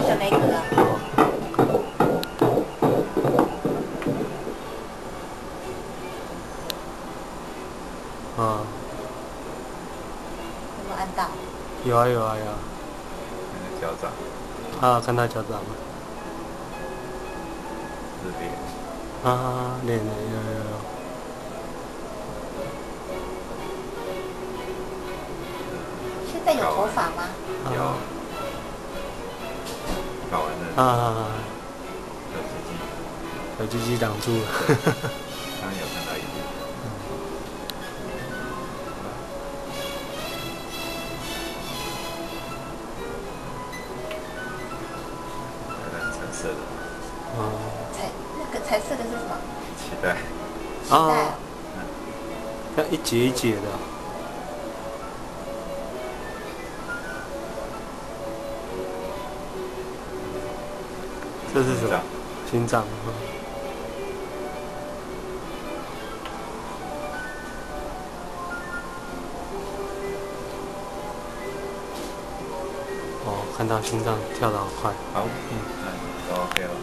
就那个了。啊，有没有按到？有啊有啊有啊，那个脚掌啊，看到脚掌了，是脸，啊，练练有有有，现在有头发吗？有啊小鸡鸡，小鸡鸡挡住。了，刚刚有看到一点，有点橙色的哦彩那个彩色的是什么？期待，期待。啊，要一节一节的，这是什么？心脏。嗯哦，看到心脏跳得好快。好，嗯，OK 了。